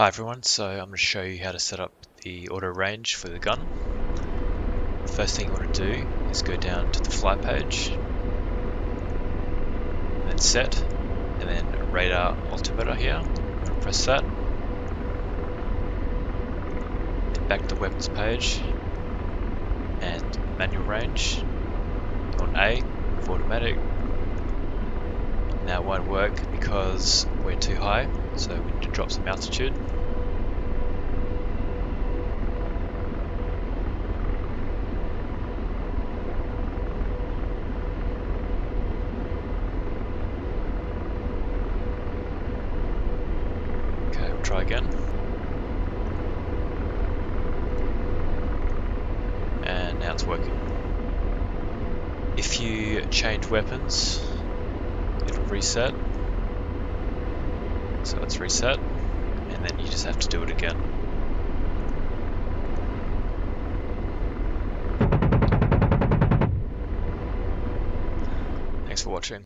Hi everyone, so I'm going to show you how to set up the auto range for the gun. The first thing you want to do is go down to the flight page, then set, and then radar altimeter here. Press that. Then back to the weapons page, and manual range. On A for automatic. Now it won't work because we're too high, so we need to drop some altitude. Okay, try again. And now it's working. If you change weapons, it'll reset. So it's reset, and then you just have to do it again. Thanks for watching.